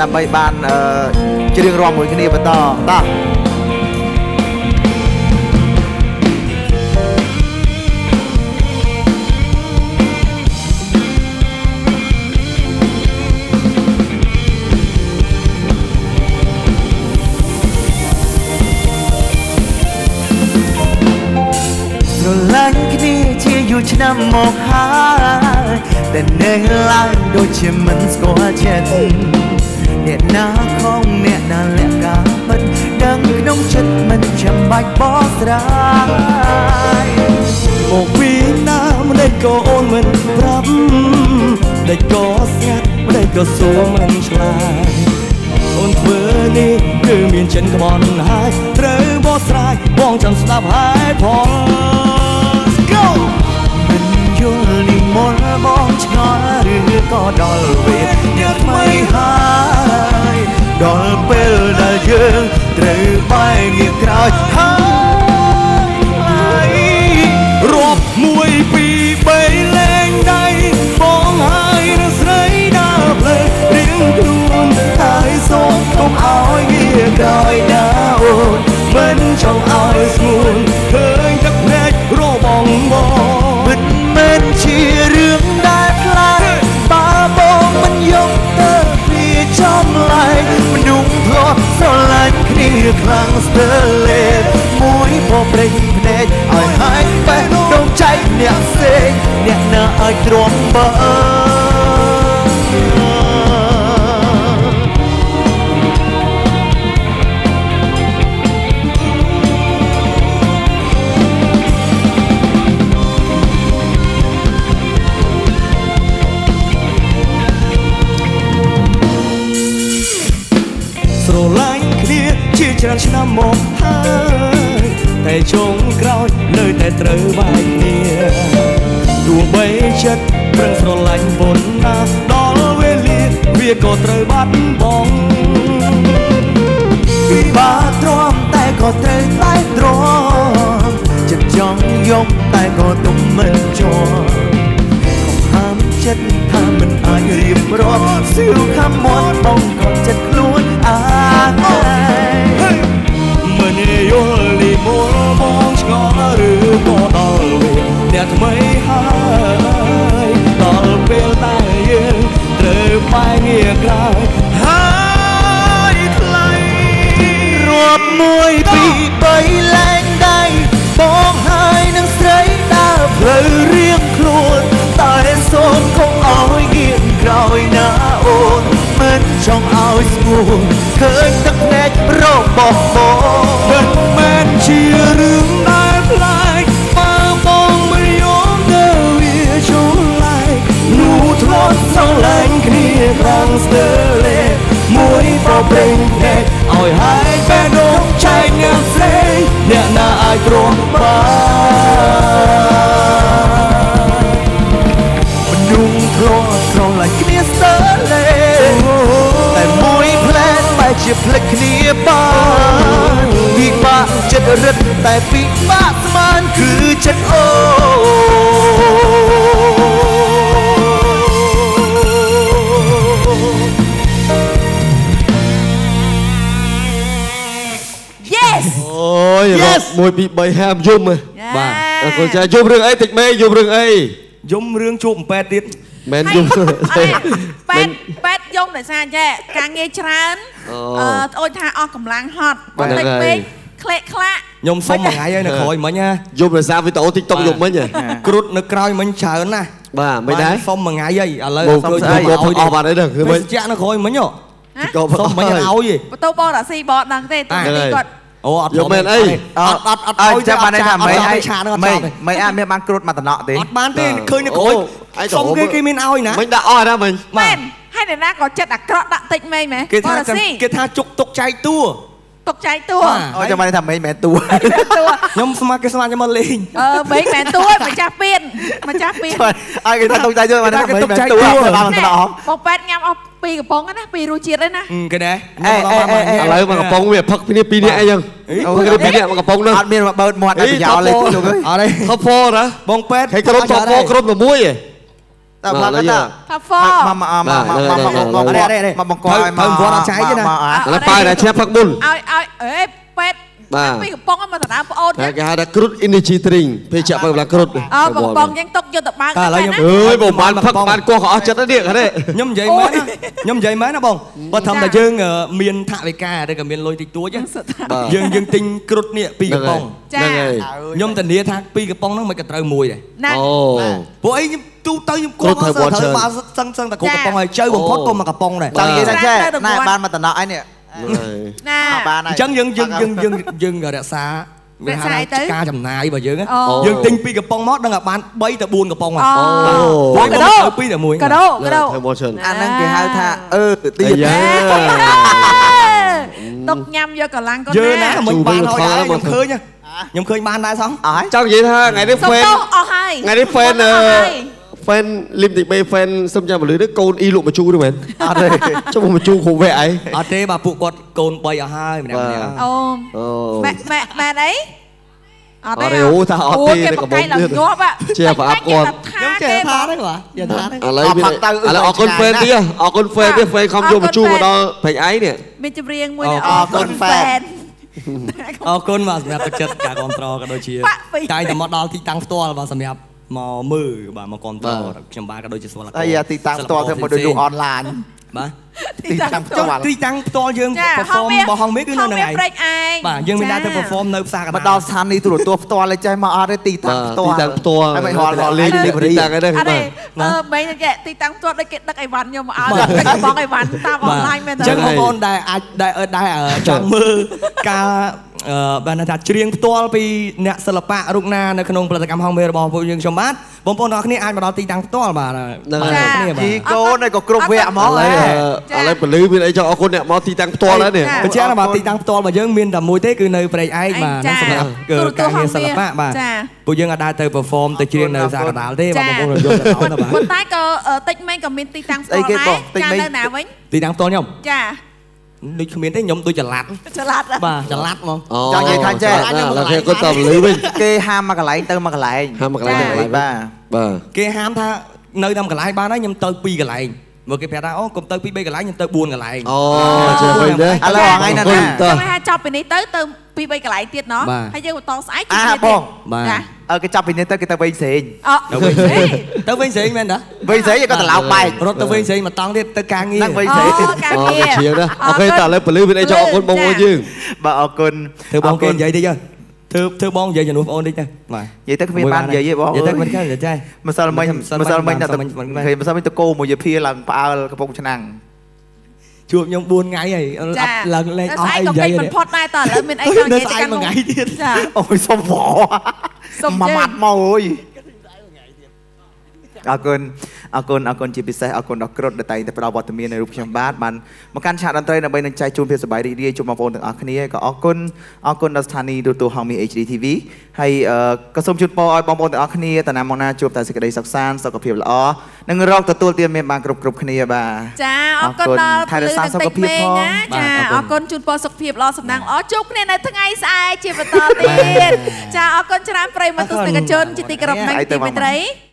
ដើម្បីបានអឺច្រៀងរាំមួយគ្នាបន្តតោះស្រឡាញ់គ្នាជាយូរឆ្នាំមកហើយតែនៅឡើងដូចជាមិនស្គាល់ចិត្ត អ្នកណាខំអ្នកណាលក្ខការមិនដឹងក្នុងចិត្តមិនចាំបាច់បកស្រាយមកពីណាម្លេចក៏អូនមិនប្រាប់ម្លេចក៏ស្ងាត់ម្លេចក៏សួរមិនឆ្លើយអូនធ្វើនេះគឺមានចិនក្បន់ហើយត្រូវបកស្រាយបងចង់ស្ដាប់ហើយ ខ្លាំងស្ទើរលេមួយពព្រេងភ្នែកឲ្យហើយបេះដូងចៃអ្នកផ្សេងអ្នកណាឲ្យទ្រាំបើ ច្រើនឆ្នាំមកហើយតែចុងក្រោយនៅតែត្រូវបែកគ្នាទោះបីចិត្តប្រឹងស្រឡាញ់ប៉ុណ្ណាដល់វេលាវាក៏ត្រូវបាត់បង់ពិបាកទ្រាំតែក៏ត្រូវតែទ្រាំចិត្តចង់យកតែក៏ទុំមិនជាប់ខំហាមចិត្តថាមិនអាចរៀបរាប់សៀវខាំមាត់បងក៏ចិត្ត 1 2 3លែងដៃបងហើយនឹងស្រីដើរផ្លូវរៀងខ្លួនតែសូមកុំអោយងៀងក្រោយណាអូនមិនចង់អោយស្ងួនឃើញទឹកភ្នែករបស់បង បានមនុស្សធ្លាប់ស្រឡាញ់គ្នាស្ទើរលេតែមួយផ្លែបែរជាផ្លិចគ្នាបានពិបាកចិត្តរឹតតែពិបាកស្មានគឺចិត្តអូ Yes 1 2 3 5យំបាទអរគុណចាយំរឿងអីតិចមេយំរឿងអីយំរឿងជួបអំប៉ែតទៀតមែនយំទេប៉ែតប៉ែតយំដោយសារអញ្ចេះការងារច្រើនអឺអូចថាអស់កម្លាំងហត់តិចពេកក្លែកខ្លាក់ខ្ញុំសុំមួយថ្ងៃហើយនៅក្រោយមិញណាយប់រសារវីដេអូ TikTok យប់មិញគ្រុតនៅក្រោយមិញច្រើនណាស់បាទមិនដែរសុំមួយថ្ងៃហើយឥឡូវសុំជួយគាត់អស់បាត់អីដឹងគឺមិញចាក់នៅក្រោយមិញហ៎ក៏សុំមិញឲ្យបន្ទោបងរាស៊ីបងដឹងទេទីនេះគាត់ អូអត់យកមែនអីអត់អត់អត់អើឲ្យចាំបានន័យថាមិនអអីត់ឆានឹងអត់មិនចោលទេមិនអាចមានបានគ្រុតមកតំណក់ទេអត់បានទេបាទឃើញនៅក្រោយអូឯងសុំទៅគេគេមានឲ្យណាមិនដាក់អស់ណាមិញមែនហើយអ្នកណាក៏ចិត្តអាក្រក់ដាក់តិចមែនមែនគេបថារស៊ីគេថាជុកទុកចែកតួទុកចែកតួបាទអូចាំបានន័យថាមិនមែនតួតួខ្ញុំស្មានគេស្មានខ្ញុំមកលេងអឺបែកមែនតួឯងម្ចាស់ពៀនម្ចាស់ពៀនអើគេថាទុកចៃជួយបានថាមិនមែនតួបានតំណក់អស់បងប៉ែតញ៉ាំអស់ ពីរកំប៉ុងណាពីររសជាតិឯណាហឹមគេដែរអេអេអេអេឥឡូវមកកំប៉ុងវាផឹកគ្នាពីរនាក់អីចឹងអូផឹកគ្នាពីរនាក់មកកំប៉ុងនោះអត់មានបើកមាត់ឲ្យប្រយោលទេលោកអើយអត់ទេហូបផណាបងពេទ្យហេក្រុមតបក្រុម6ឯងតតែផឹកតាថាហ្វមកមកមកមកមកមកអរេអរេអរេមកបង្កឲ្យទៅទៅវត្តអត់ចែកទេណាមកអាឥឡូវប៉ាតែឈ្នះផឹកមុនឲ្យឲ្យអេពេទ្យ បាទពីកំប៉ុងឲ្យមកដណ្ដើមប្អូនតែចឹងគេហៅថាគ្រុត energy drink ពេលចាក់បើឡាគ្រុតអើកំប៉ុងចឹងទុកយកទៅបើកតែឥឡូវខ្ញុំអើយបងបានផឹកបានកោះក៏អស់ចិត្តដែរនេះខាងនេះខ្ញុំនិយាយមែនណាខ្ញុំនិយាយមែនណាបងបើធម្មតាយើងអឺមានថវិកាឬក៏មានលុយតិចតួចណាបាទយើងយើងទិញគ្រុតនេះពីរកំប៉ុងចាហ្នឹងហើយខ្ញុំធានាថាពីរកំប៉ុងហ្នឹងមិនក៏ត្រូវមួយដែរណាអូព្រោះអីខ្ញុំទូទៅខ្ញុំគ្រុឌត្រូវវត្តច្រើនបើសឹងសឹងតែគ្រប់កំប៉ុងហើយជើបំផុតក៏មកកំប៉ុងដែរចង់និយាយថាចេះទៅទៅណែវត្តបានមកតំណក់អីនេះ ណាអត់បានអញ្ចឹងយើងយើងយើងយើងយើងរក្សាវាហៅរក្សាអីទៅថាការចំណាយរបស់យើងណាអូយើងទិញពីរកំប៉ុងមកដឹងថាបាន3ទៅ4កំប៉ុងហើយអូព្រោះកាក៏ដូទៅពីរតែមួយកាដូកាដូធ្វើមកច្រើនអាហ្នឹងគេហៅថាអឺទីអាយ៉ាទុកញ៉ាំយកកម្លាំងកូនយើណាណាមិនបានហើយដែរជូរវិញខ្ញុំឃើញណាខ្ញុំឃើញបានដែរសោះអើយចង់និយាយថាថ្ងៃនេះសុំ fan ទោសអស់ហើយថ្ងៃនេះ fan អឺ fan limited bay fan សុំចាំពលឺនេះកូនអ៊ីលក់មជូរទេមែនអត់ទេចុះមជូរគ្រូវែអីអត់ទេបាទពួកគាត់កូន3អស់ហើយម្នាក់ម្នាក់អូអូម៉ែម៉ែម៉ែអីអត់អត់ទេអូថាអត់ទេគេតែបកំកពុកែងឡើងទៀតញាប់ជាប្រអប់គាត់ខ្ញុំចេះថាហ្នឹងបាទចេះថាហ្នឹងឥឡូវមានអត់ផឹកទៅឥឡូវអរគុណ fan ទៀតអរគុណ fan ទៀត fan ខំយកមជូរមកដល់ពេញឯងនេះមានចម្រៀងមួយអរអរគុណ fan អរគុណបាទសម្រាប់ទឹកចិត្តការគ្រប់គ្រងក៏ដូចជាបាក់ពីតែតែមកដល់ទីតាំងផ្ទាល់បាទសម្រាប់ មកមើលបាទមកគ្រប់គ្រងបាទខ្ញុំបាទក៏ដូចជាស្វលអីអាទីតាំងផ្ទាល់ធ្វើមកដូចលក់អនឡាញបាទទីតាំងផ្ចុះទាល់ទីតាំងផ្ទាល់យើងចា perform របស់ហងមេគឺនៅនឹងឯងព្រេចឯងបាទយើងមានដែរទៅ perform នៅផ្សារកណ្មកដាលដល់ស្ថានីយ៍ទូរទស្សន៍ផ្ទាល់លេចចេះមកអត់ទេទីតាំងផ្ទាល់ទីតាំងផ្ទាល់ហើយមិនហល់ហល់លេលេងងទីទីតាំងឯនេះអត់ទេបាទអឺបែរតែទីតាំងផ្ទាល់ដូចគេដឹកអីវ៉ាន់ខ្ញុំមកឲ្យដឹកបងអីវ៉ាន់តាមអនឡាញមែនអទេញ្ចឹងបងប្អូនដែលអាចដែលដែលចង់មើលការអឺ បានថាច្រៀងផ្ទាល់ពីអ្នកសិល្បៈរូបណានៅក្នុងផលិតកម្មហងមេរបស់ពួកយើងខ្ញុំបាទបងប្អូនទាំងអស់គ្នាអាចមកដល់ទីតាំងផ្ទាល់បាទហ្នឹងបាទហើយគ្នាបាជីទកូនឯងក៏គ្រប់វគ្គហ្មងឥឡូវហ៎ឥឡូវពលឺមានអីចង់អរគុណអ្នកមកទីតាំងផ្ទាល់ហើយនេះបញ្ជាក់ថាបាទទីតាំងផ្ទាល់របស់យើងមានតែមួយទេគឺនៅព្រែកឯកបាទហ្នឹងសម្រាប់គឺការងារសិល្បៈបាទចាពួកយើងអាចដើរទៅ perform ទៅច្រៀងនៅផ្សារកណ្ដាលទេបាទបងប្អូនយកទៅដល់ណាបាទប៉ុន្តែក៏តិចមែនក៏មានទីតាំងផ្ទាល់ដែរចានៅណាវិញទីតាំងផ្ទាល់ខ្ញុំចា ដូចគ្មានទេខ្ញុំដូចចល័តចល័តបាទចល័តហ្មងចង់និយាយថាចេះឥឡូវគេគាត់តពលឺវិញគេហាមមកកន្លែងទៅមកកន្លែងហាមមកកន្លែងមកកន្លែងបាទបាទគេហាមថានៅតាមកន្លែងបានហើយខ្ញុំទៅពីរកន្លែងមកគេប្រាប់ថាអូកុំទៅពីរបីកន្លែងខ្ញុំទៅបួនកន្លែងអូចេះវិញទេឥឡូវថ្ងៃណាអរគុណណាតើចាំថាចប់ពីនេះទៅទៅពី3កន្លែងទៀតណោះបាទហើយយើងបន្តស្អែកអាទៀតបងបាទចា អើគេចាប់ពីនេះទៅគេទៅវិញផ្សេងអទៅវិញផ្សេងទៅវិញផ្សេងមែនតាវិញផ្សេងគេក៏ត្រឡប់បែករត់ទៅវិញផ្សេងមកតង់ទៀតទៅការងារហ្នឹងវិញអូផ្សេងការអូងារជាងណាអូខេតើឥឡូវពលឺមានអីចង់អរគុណបងប្អូនយើងបាទអរគុណធ្វើបងគេនិយាយតិចទៅធ្វើធ្វើបងនិយាយជំនួសបងអូនតិចទៅបាទនិយាយទៅគ្មានបាននិយាយទេបងនិយាយទៅមិនខឹងតែចេះម្សិលមិញម្សិលមិញម្សិលមិញម្សិតែលមិញមិនមែនឃើញម្សិលមិញតកោមួយយាភាឡើងផ្អើលកំពង់ឆ្នាំង ជួបខ្ញុំ4ថ្ងៃហើយអចាត់ឡើងលេងអស់អីក៏និយាយមិនទេផុតដែរតើឥឡូវមានអីចង់និនៅយាយស្អែកមួយថ្ងៃទៀតចាអូយសុំវសុំមកជើងម៉ាត់មកអើយអរគុណ អរគុណអរគុណជាពិសេសអរគុណដល់គ្រុតដែលតែងតែផ្ដល់វត្តមាននៅរូបខ្ញុំបាទបានមកកាន់ឆាកតន្ត្រីដើម្បីនឹងចែកជូនភាពសប្បាយរីករាយជូនបងប្អូនទាំងអស់គ្នាក៏អរគុណអរគុណដល់ស្ថានីយ៍ទូរទស្សន៍ហងមី HD TV ហើយអឺក៏សូមជូនពរឲ្យបងប្អូនទាំងអស់គ្នាតាណាមកណាជួបតែសេចក្តីសុខសាន្តសុខភាពល្អនិងរកទទួលទានមានបានគ្រប់គ្រប់គ្នាបាទចាអរគុណដល់ថែរក្សាសុខភាពផងណាបាទចាអរគុណអរគុណជូនពរសុខភាពល្អសំណាងល្អជួបគ្នានៅថ្ងៃស្អែកជាបន្តទៀតចាអរគុណច្រើនប្រិយមិត្តទស្សនិកជនជាទីគោរពនិងអីទៅទីមកមេត្រី